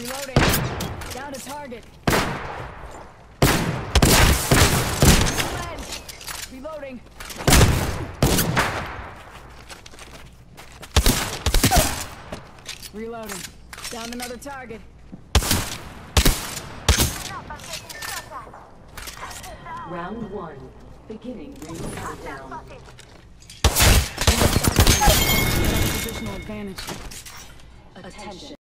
Reloading. Down to target. Reloading. Reloading. Down another target. Round one. Beginning ring countdown. Positional advantage. Attention.